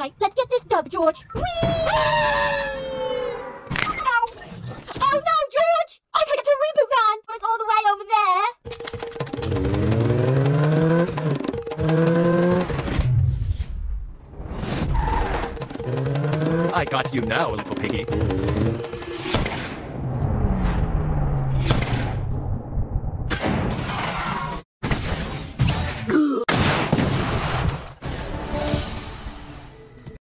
Let's get George. Whee! Ow. Oh no, George! I can't get to a reboot van, but it's all the way over there. I got you now, little piggy.